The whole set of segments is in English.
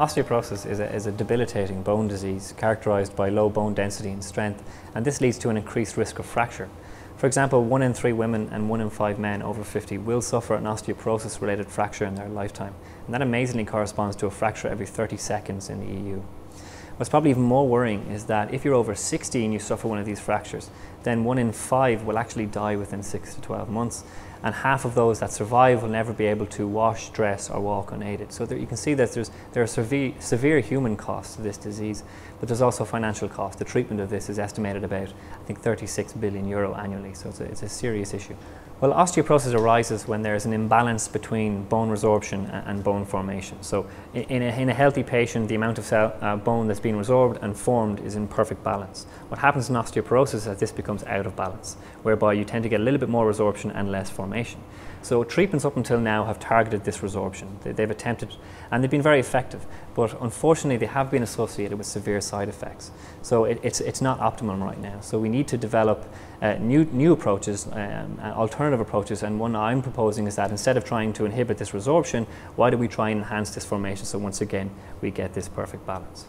Osteoporosis is a, is a, debilitating bone disease characterized by low bone density and strength, and this leads to an increased risk of fracture. For example, one in three women and one in five men over 50 will suffer an osteoporosis related fracture in their lifetime, and that amazingly corresponds to a fracture every 30 seconds in the EU. What's probably even more worrying is that if you're over 60 and you suffer one of these fractures, then one in five will actually die within 6 to 12 months, and half of those that survive will never be able to wash, dress, or walk unaided. So you can see that there's, there are severe, severe human costs to this disease, but there's also financial cost. The treatment of this is estimated about, I think, 36 billion euro annually, so it's a, it's a serious issue. Well, osteoporosis arises when there's an imbalance between bone resorption and bone formation. So, in a, in a healthy patient, the amount of cell, uh, bone that's being resorbed and formed is in perfect balance. What happens in osteoporosis is that this becomes out of balance, whereby you tend to get a little bit more resorption and less formation. So treatments up until now have targeted this resorption. They, have attempted, and they've been very effective, but unfortunately they have been associated with severe side effects. So it, it's, it's not optimum right now. So we need to develop uh, new, new approaches, um, uh, alternative approaches, and one I'm proposing is that instead of trying to inhibit this resorption, why do we try and enhance this formation so once again we get this perfect balance.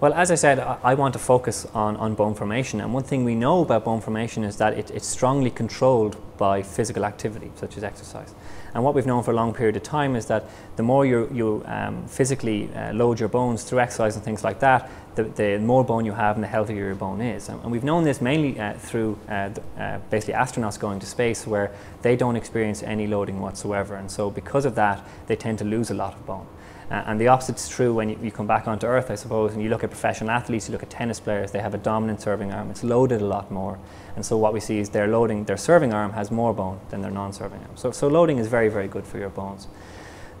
Well, as I said, I, want to focus on, on bone formation. And one thing we know about bone formation is that it, it's strongly controlled by physical activity, such as exercise. And what we've known for a long period of time is that the more you, you um, physically uh, load your bones through exercise and things like that, the, the, more bone you have and the healthier your bone is. And, and we've known this mainly uh, through uh, the, uh, basically astronauts going to space where they don't experience any loading whatsoever. And so because of that, they tend to lose a lot of bone. Uh, and the opposite is true when you, you, come back onto earth, I suppose, and you look at professional athletes, you look at tennis players, they have a dominant serving arm. It's loaded a lot more. And so what we see is their loading, their serving arm has more bone than their non-serving arm. So, so loading is very, very good for your bones.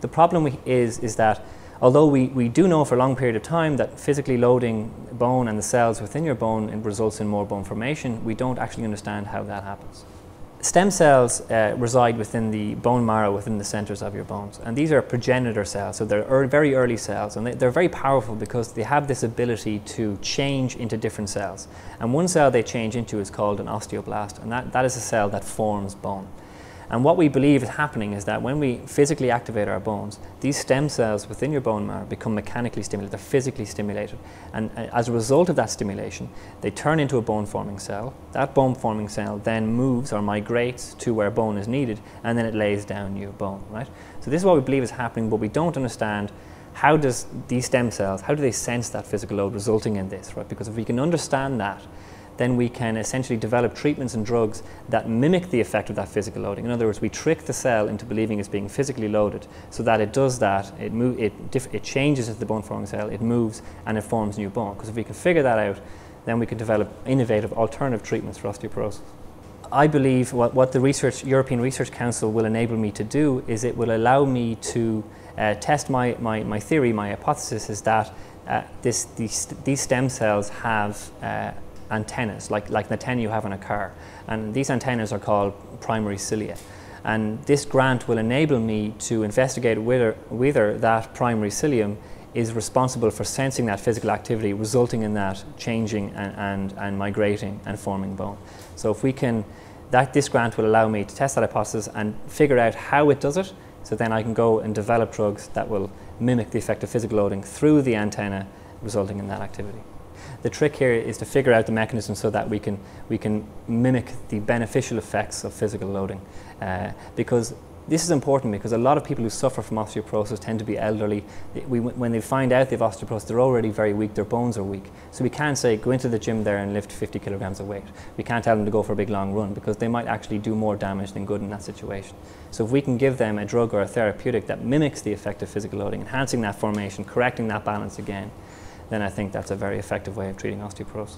The problem we, is, is that although we, we do know for a long period of time that physically loading bone and the cells within your bone results in more bone formation, we don't actually understand how that happens. Stem cells uh, reside within the bone marrow, within the centers of your bones. And these are progenitor cells, so they're er very early cells. And they, they're very powerful because they have this ability to change into different cells. And one cell they change into is called an osteoblast, and that, that is a cell that forms bone. And what we believe is happening is that when we physically activate our bones, these stem cells within your bone marrow become mechanically stimulated, they're physically stimulated. And uh, as a result of that stimulation, they turn into a bone forming cell. That bone forming cell then moves or migrates to where bone is needed, and then it lays down new bone, right? So this is what we believe is happening, but we don't understand how does these stem cells, how do they sense that physical load resulting in this, right? Because if we can understand that, then we can essentially develop treatments and drugs that mimic the effect of that physical loading. In other words, we trick the cell into believing it's being physically loaded so that it does that, it, move, it, it changes into the bone forming cell, it moves and it forms new bone. Because if we can figure that out, then we can develop innovative alternative treatments for osteoporosis. I believe what, what the research, European Research Council will enable me to do is it will allow me to uh, test my, my, my theory, my hypothesis is that uh, this, these, these stem cells have uh, antennas, like, like the antenna you have on a car. And these antennas are called primary cilia. And this grant will enable me to investigate whether, whether that primary cilium is responsible for sensing that physical activity, resulting in that changing and, and, and migrating and forming bone. So if we can, that, this grant will allow me to test that hypothesis and figure out how it does it, so then I can go and develop drugs that will mimic the effect of physical loading through the antenna, resulting in that activity. The trick here is to figure out the mechanism so that we can, we can mimic the beneficial effects of physical loading. Uh, because this is important because a lot of people who suffer from osteoporosis tend to be elderly. We, when they find out they have osteoporosis, they're already very weak, their bones are weak. So we can't say, go into the gym there and lift 50 kilograms of weight. We can't tell them to go for a big long run because they might actually do more damage than good in that situation. So if we can give them a drug or a therapeutic that mimics the effect of physical loading, enhancing that formation, correcting that balance again, then I think that's a very effective way of treating osteoporosis.